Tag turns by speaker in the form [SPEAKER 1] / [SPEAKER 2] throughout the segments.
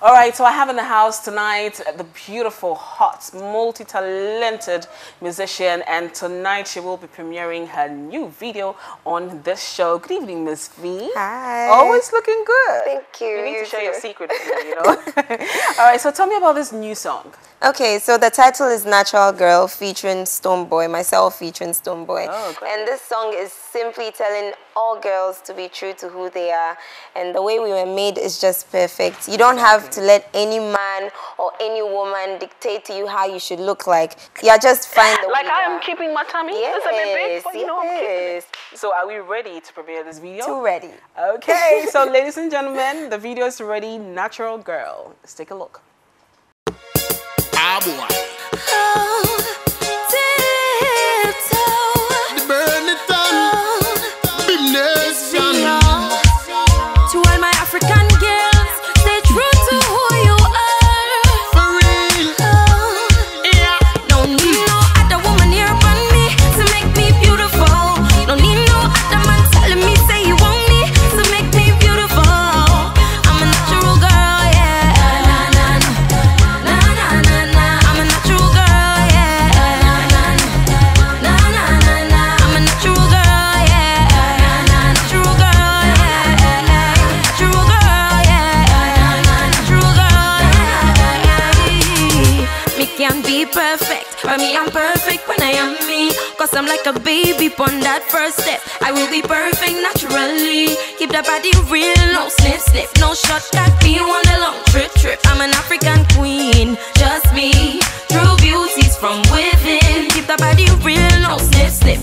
[SPEAKER 1] All right, so I have in the house tonight the beautiful, hot, multi-talented musician, and tonight she will be premiering her new video on this show. Good evening, MzVee.
[SPEAKER 2] Hi.
[SPEAKER 1] Always looking good.
[SPEAKER 2] Thank you.
[SPEAKER 1] You need
[SPEAKER 2] You
[SPEAKER 1] to share
[SPEAKER 2] too.
[SPEAKER 1] your secret with me, you know. All right, so tell me about this new song.
[SPEAKER 2] Okay, so the title is Natural Girl featuring Stonebwoy, myself featuring Stonebwoy.
[SPEAKER 1] Oh, great.
[SPEAKER 2] and this song is simply telling all girls to be true to who they are. And the way we were made is just perfect. You don't have to let any man or any woman dictate to you how you should look like. You're just fine the
[SPEAKER 1] Like
[SPEAKER 2] way
[SPEAKER 1] I am keeping my tummy. Bit big,
[SPEAKER 2] Yes,
[SPEAKER 1] you know I'm keeping it.
[SPEAKER 2] yes.
[SPEAKER 1] So are we ready to premiere this video?
[SPEAKER 2] Too ready.
[SPEAKER 1] Okay, so ladies and gentlemen, the video is ready. Natural Girl. Let's take a look.
[SPEAKER 3] Boy.
[SPEAKER 4] Me be perfect, but me I'm perfect when I am me. Cause I'm like a baby on that first step. I will be perfect naturally. Keep the body real, no snip snip, no shortcut. Be on a long trip trip. I'm an African queen, just me. True beauties from within. Keep the body real, no snip snip,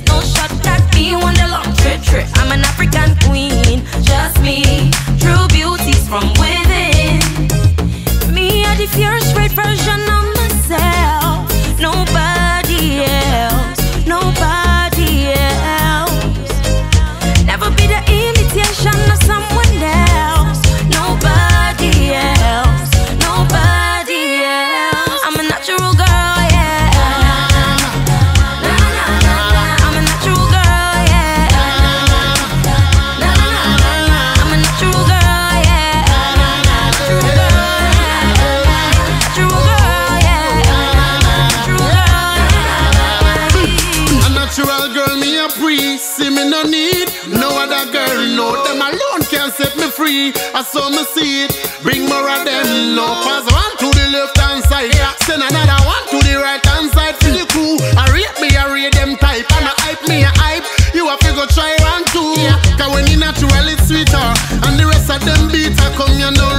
[SPEAKER 4] no
[SPEAKER 3] need no other girl. No, them alone can set me free. I saw me see it. Bring more of them. No, pass one to the left hand side. Send another one to the right hand side. For the crew, I rate me, I rate them type. And I hype me, I hype. You have to go try one too. Cause when you natural, it's sweeter. And the rest of them beater come you no